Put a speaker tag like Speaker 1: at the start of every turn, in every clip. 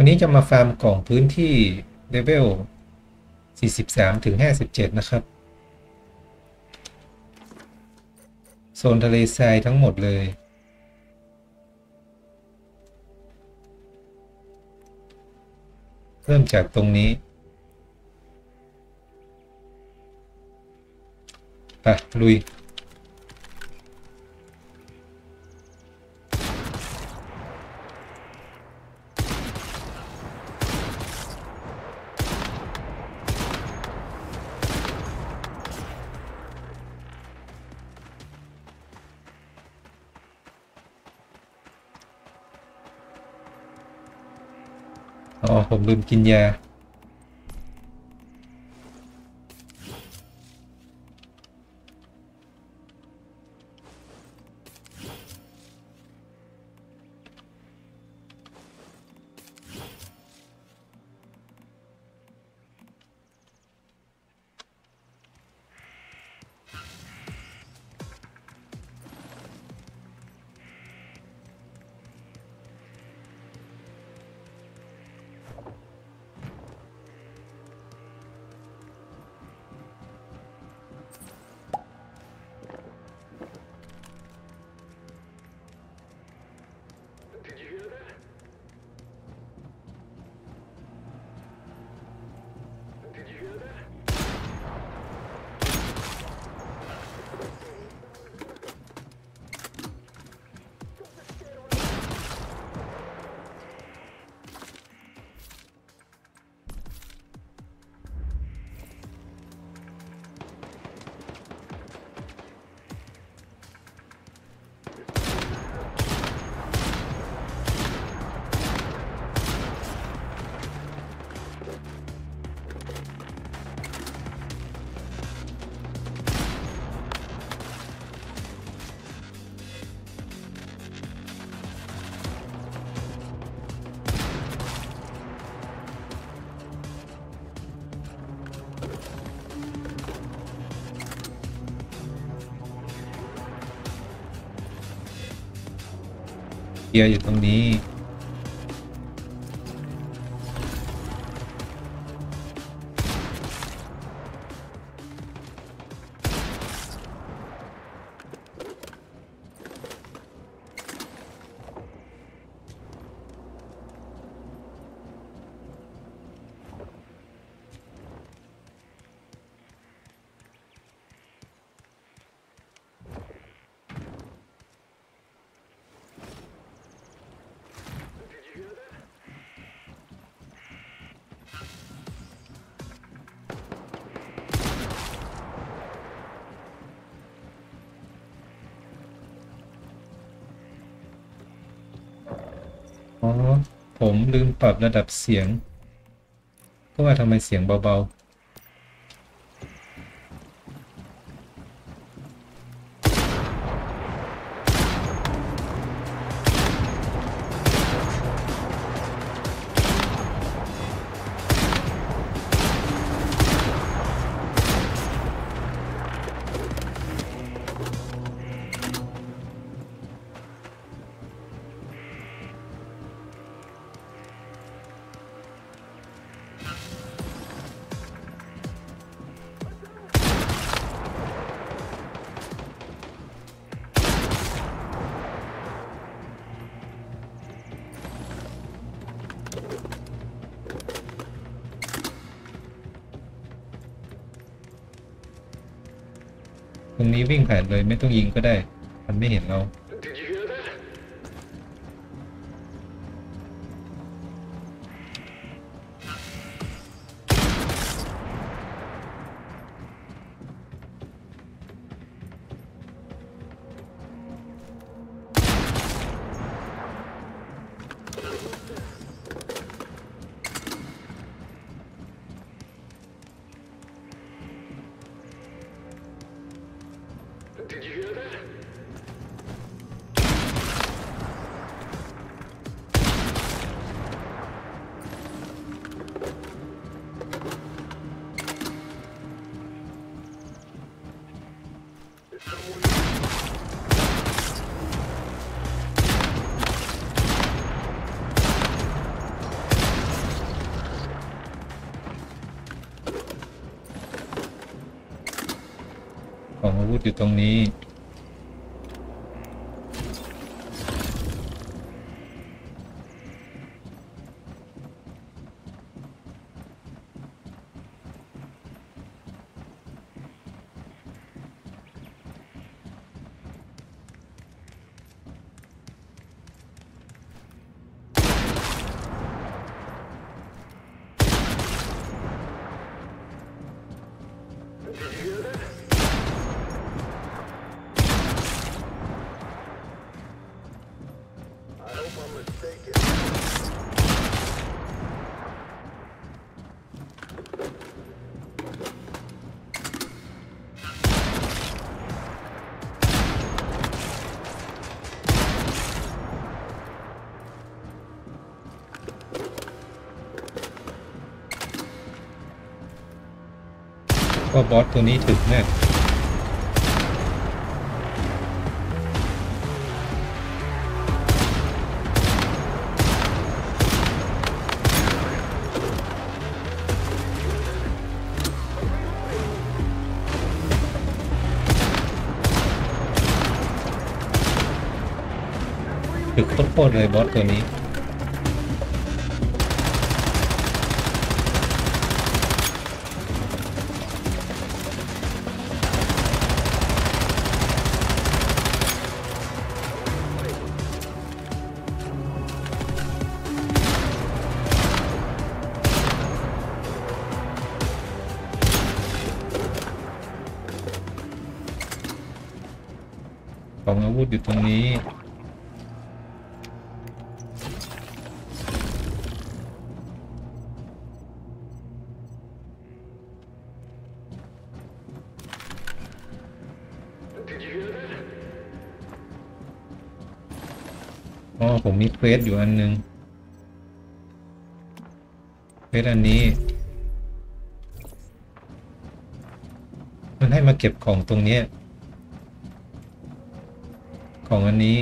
Speaker 1: วันนี้จะมาฟาร์มกล่องพื้นที่เลเวล 43 ถึง 57 นะครับ โซนทะเลทรายทั้งหมดเลย เริ่มจากตรงนี้ไปลุย ลืมกินยาียร์อยู่ตรงนี้ อ๋อ ผมลืมปรับระดับเสียง ก็ว่าทำไมเสียงเบาๆ ตรงนี้วิ่งผ่านเลยไม่ต้องยิงก็ได้ มันไม่เห็นเรา ตรงนี้ ว่าบอสตัวนี้ถึกแน่ถึกโคตรเลยบอสตัวนี้ กล่องอยู่ตรงนี้
Speaker 2: Did you hear that?
Speaker 1: อ๋อ ผมมี quest อยู่อันหนึ่ง quest อันนี้ มันให้มาเก็บของตรงเนี้ย ของอันนี้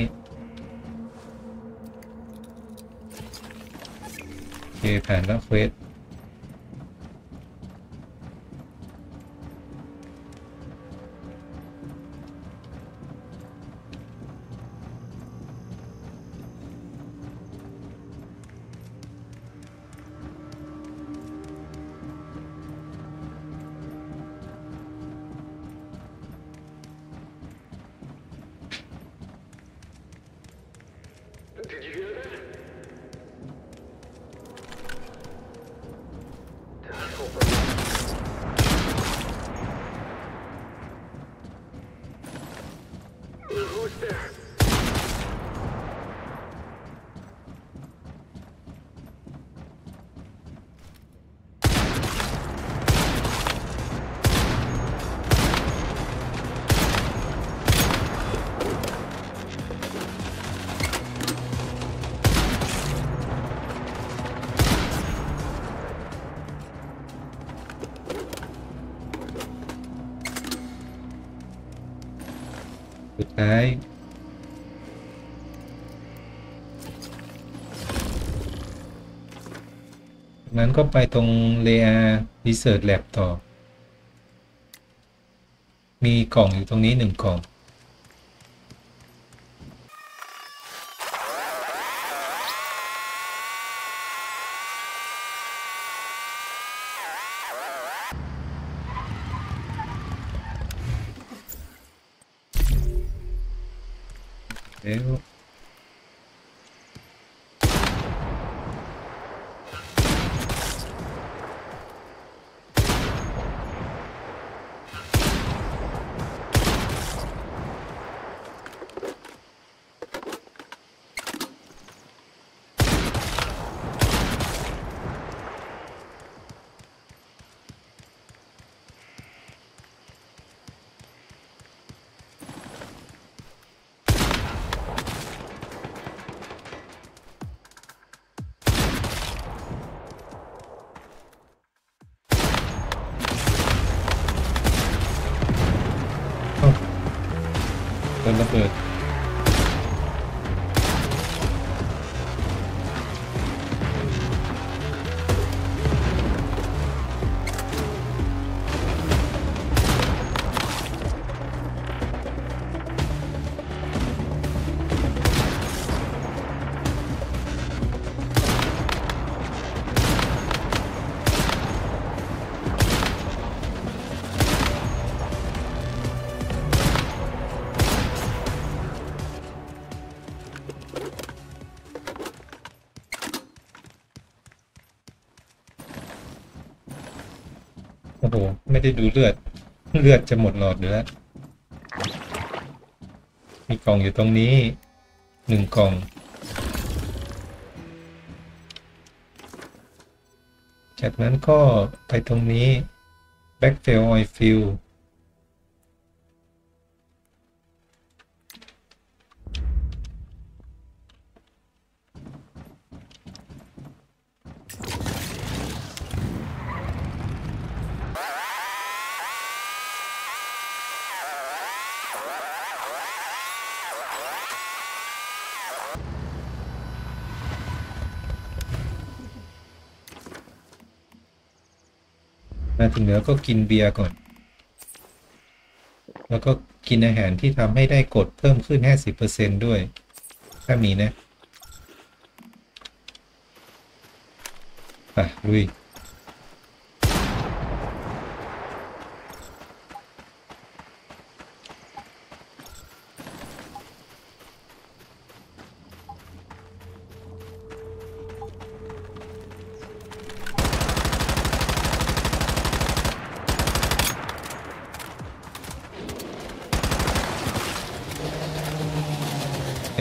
Speaker 1: โอเคผ่านแล้วเควส สุดท้ายนั้นก็ไปตรงเลอารีเสิร์ชแลบต่อ มีกล่องอยู่ตรงนี้หนึ่งกล่อง ไม่ได้ดูเลือด เลือดจะหมดหลอดอยู่แล้ว มีกล่องอยู่ตรงนี้หนึ่งกล่อง จากนั้นก็ไปตรงนี้ backfill oil fill ถึงเหนือก็กินเบียร์ก่อน แล้วก็กินอาหารที่ทำให้ได้กดเพิ่มขึ้น 50%ด้วย ถ้ามีนะไปลุย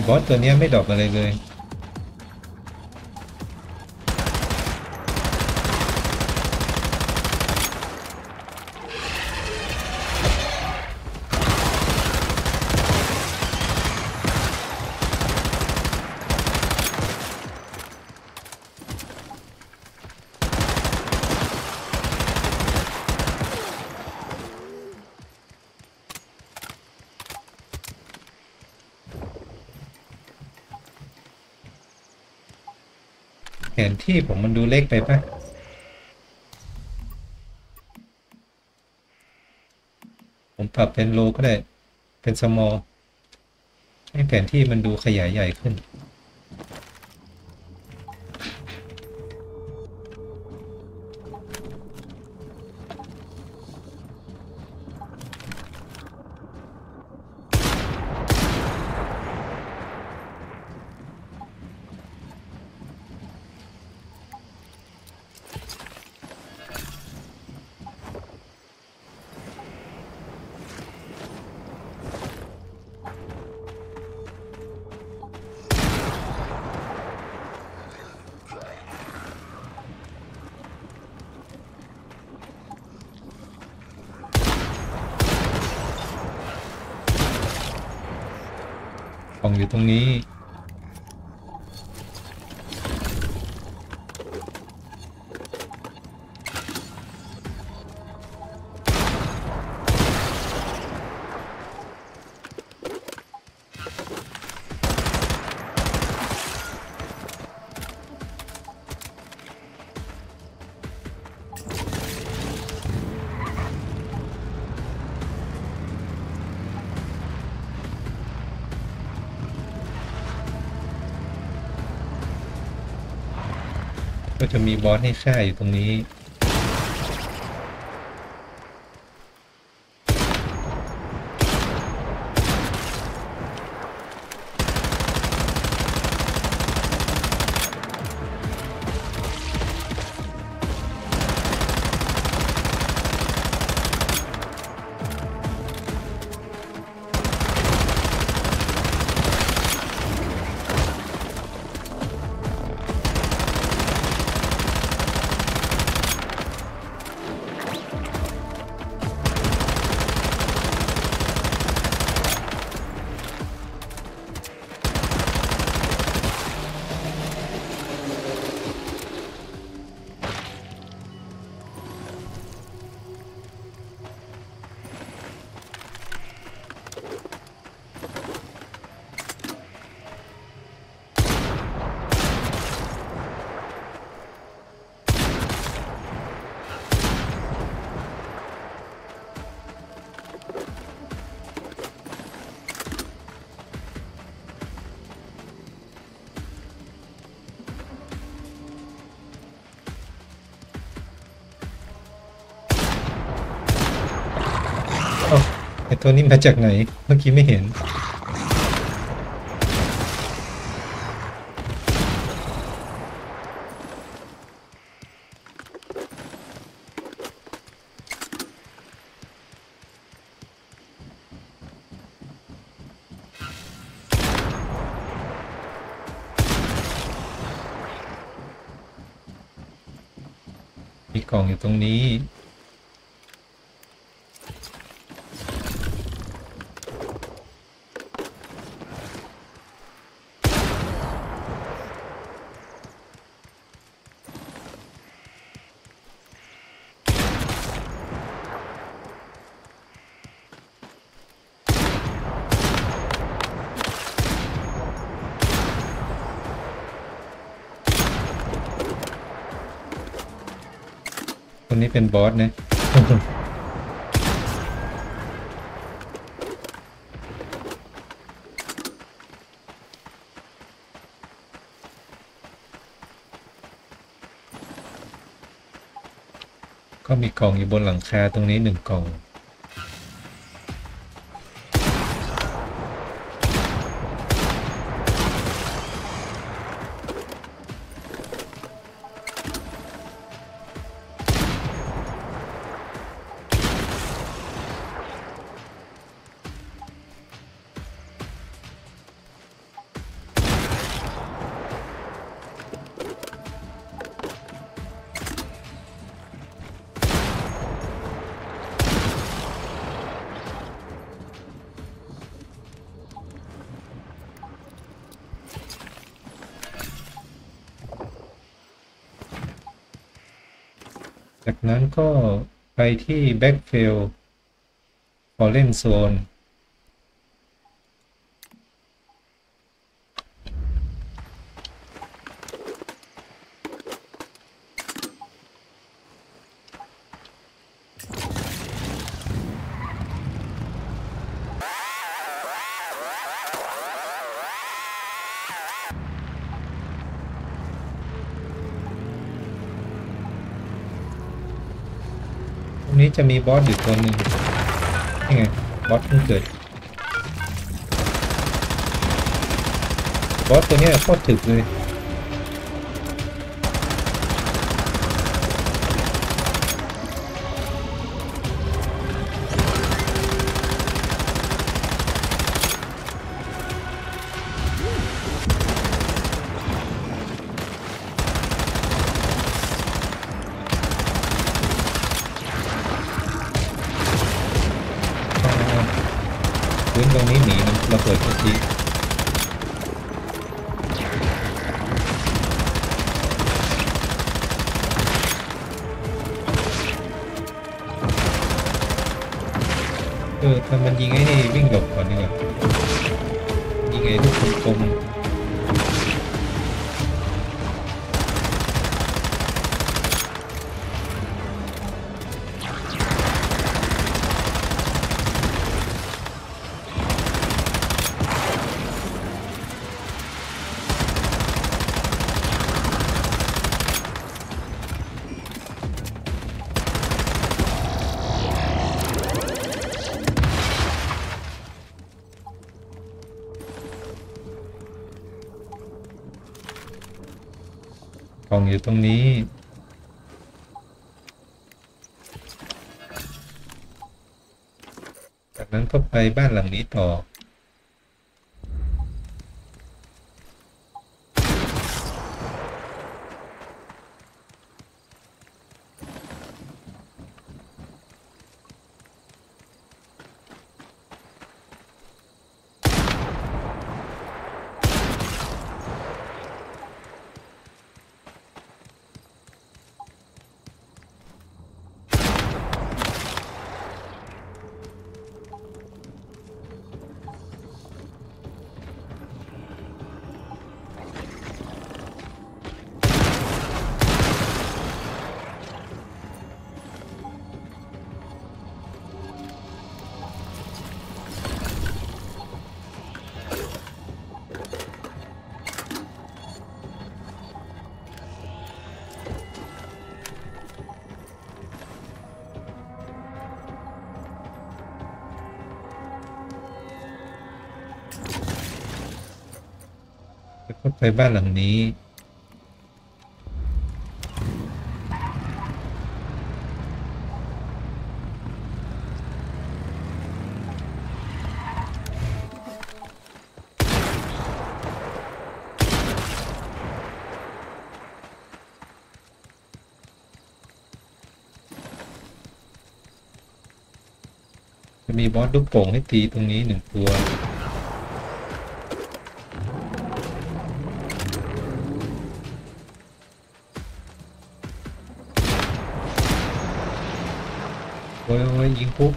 Speaker 1: บอสตัวนี้ไม่ดรอกอะไรเลย ที่ผมมันดูเล็กไปปะผมปรับเป็นโลก็ได้ เป็นสมอลให้แผนที่มันดูขยายใหญ่ขึ้น ล่องอยู่ตรงนี้ ก็จะมีบอสให้ฆ่าอยู่ตรงนี้ ตัวนี้มาจากไหน เมื่อกี้ไม่เห็น มีกล่องอยู่ตรงนี้ คนนี้เป็นบอสนะก็มีกล่องอยู่บนหลังคาตรงนี้หนึ่งกล่อง จากนั้นก็ไปที่ backfill foreign Zone จะมีบอสอยู่ตัวหนึ่งนี่ไงบอสเพิ่งเกิดบอสตัวนี้โคตรถึกเลย ตรงนี้หนีมันระเบิดทุกทีเออทำมันยิงไอ้นี่วิ่งหลบก่อนดีกว่ายิงไอ้ลูกกลมๆกลม อยู่ตรงนี้ จากนั้นก็ไปบ้านหลังนี้ต่อ แล้วก็ไปบ้านหลังนี้ จะมีบอสดุกโป่งให้ตีตรงนี้หนึ่งตัว โอ้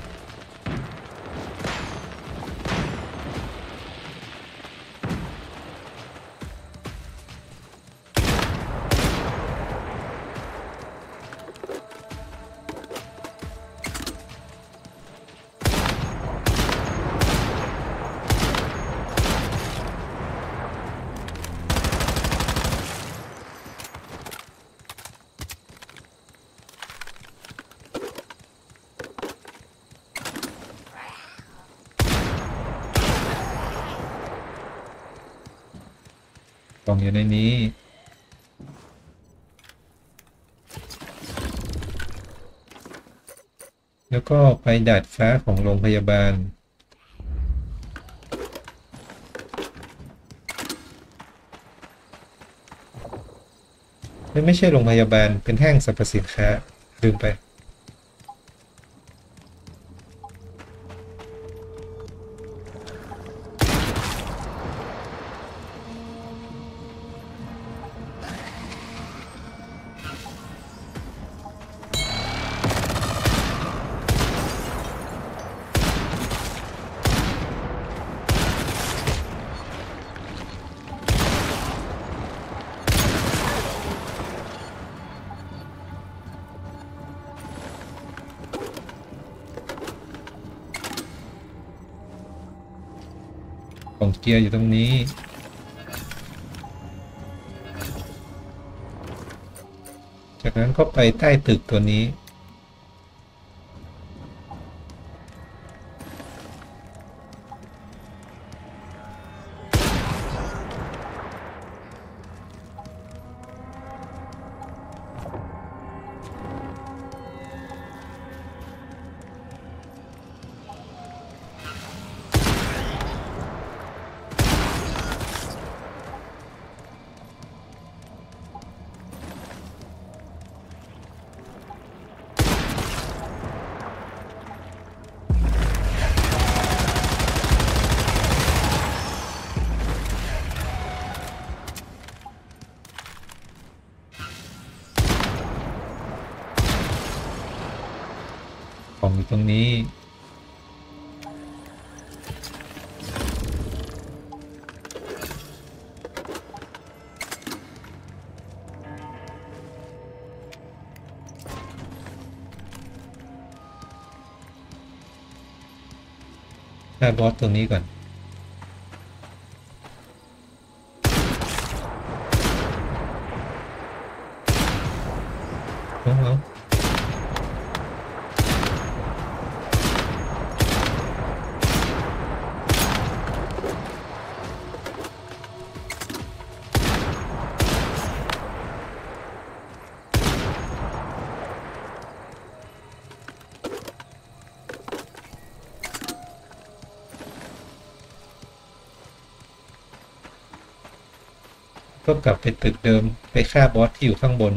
Speaker 1: กล่องอยู่ในนี้ แล้วก็ไปดาดฟ้าของโรงพยาบาล ไม่ไม่ใช่โรงพยาบาลเป็นห้างสรรพสินค้าลืมไป กล่องเกียร์อยู่ตรงนี้จากนั้นก็ไปใต้ตึกตัวนี้ ฆ่าบอสตรงนี้ก่อน ลับไปตึกเดิมไปฆ่าบอสที่อยู่ข้างบน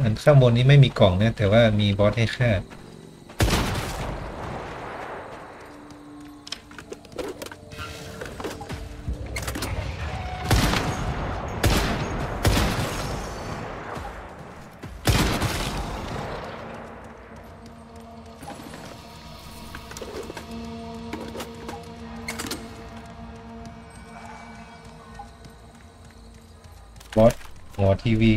Speaker 1: อันข้างบนนี้ไม่มีกล่องนะ แต่ว่ามีบอสให้ฆ่า หัวทีวี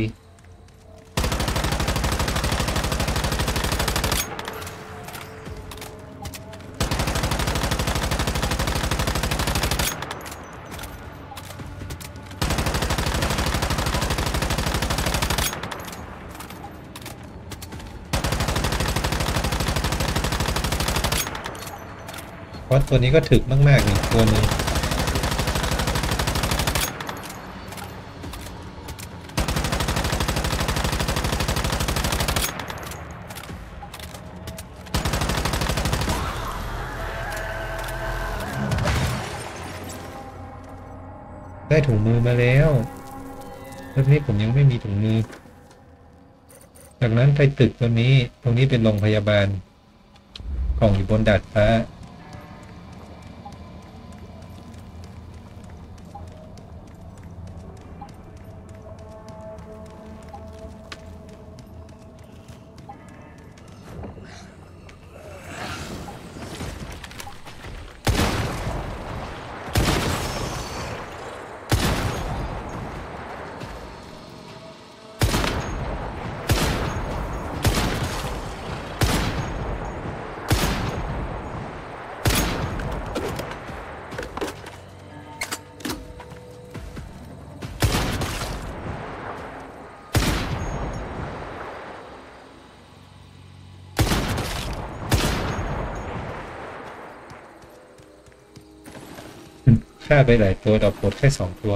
Speaker 1: บอสตัวนี้ก็ถึกมากๆนี่ตัวหนึง ได้ถุงมือมาแล้วแล้วทีนี้ผมยังไม่มีถุงมือ จากนั้นไปตึกตัวนี้ ตรงนี้เป็นโรงพยาบาล กล่องอยู่บนดาดฟ้า ไปหลายตัวดอกปลดแค่สองตัว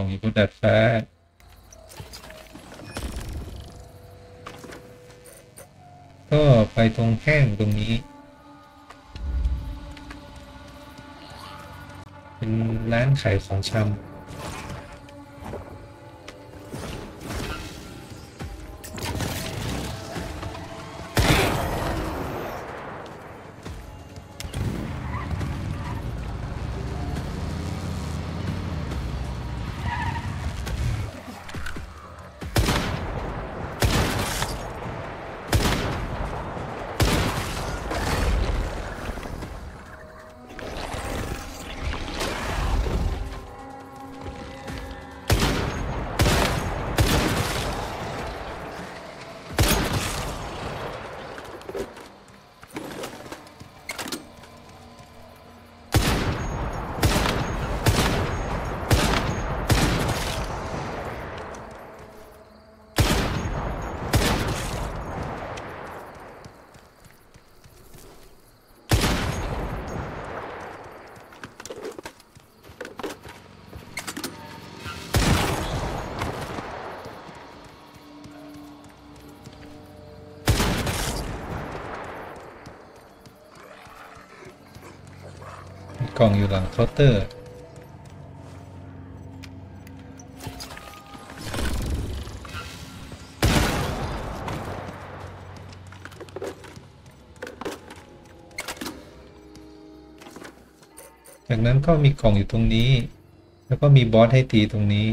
Speaker 1: ของอยู่บนดาดฟ้าก็ไปตรงแห้งตรงนี้ เป็นร้านขายของชำ กล่องอยู่หลังเคาน์เตอร์ จากนั้นก็มีกล่องอยู่ตรงนี้ แล้วก็มีบอสให้ตีตรงนี้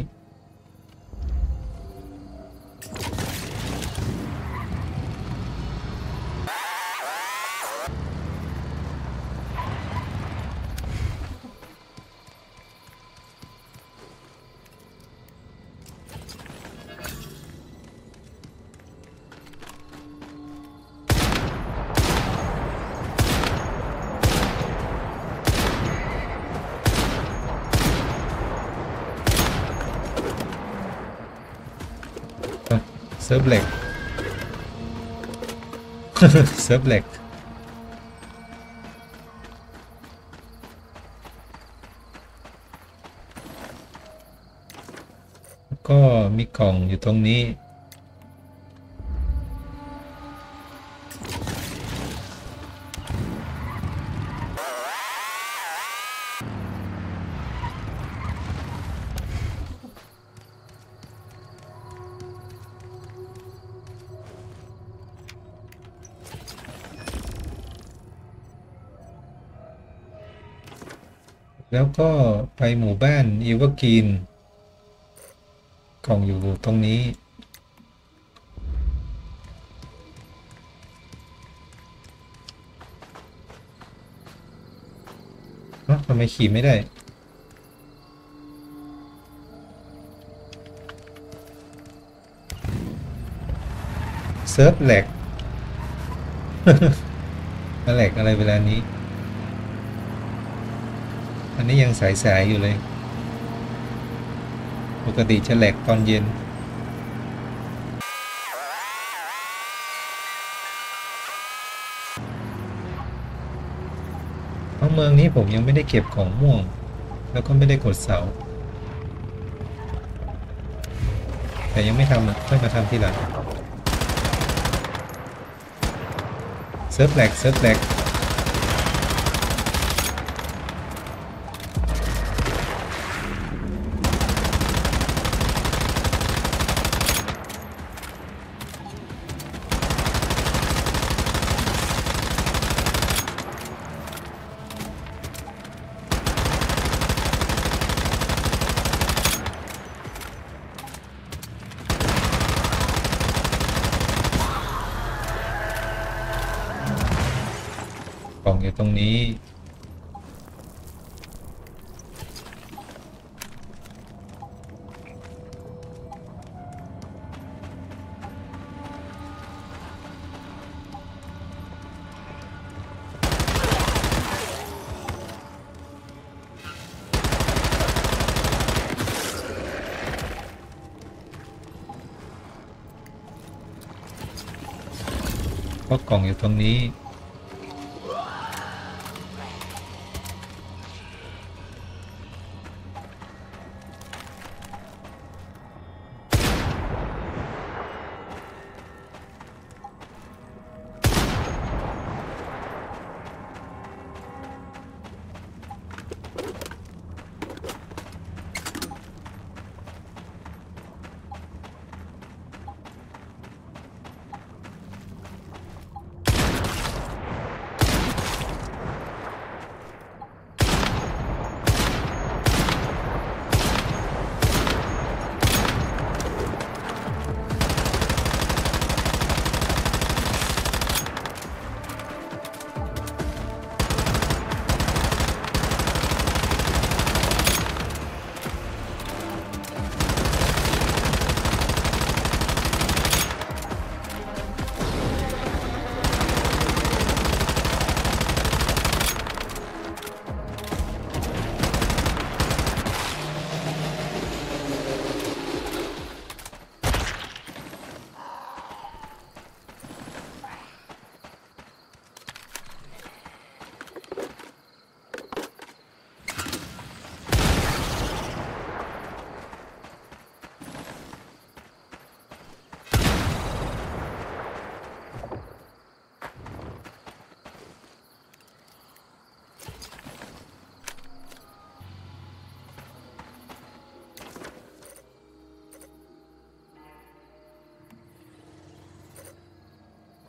Speaker 1: ซิร์ฟเหล็ก เซิร์ฟเหล็ก ก็มีกล่องอยู่ตรงนี้ แล้วก็ไปหมู่บ้าน Evergreen กล่องอยู่ตรงนี้เอ้าทำไมขี่ไม่ได้เซิร์ฟ lagแหลกอะไรเวลานี้ นนี้ยังสายๆอยู่เลย ปกติจะแหลกตอนเย็นทั้งเมืองนี้ผมยังไม่ได้เก็บของม่วง แล้วก็ไม่ได้กดเสา แต่ยังไม่ทำอะค่อยมาทำทีหลังเซิร์ฟแหลกเซิร์ฟแหลก ราะกล่องอยู่ตรงนี้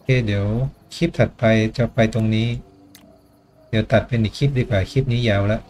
Speaker 1: เคเดี๋ยวคลิปถัดไปจะไปตรงนี้ เดี๋ยวตัดเป็นอีกคลิปดีกว่าคลิปนี้ยาวแล้ว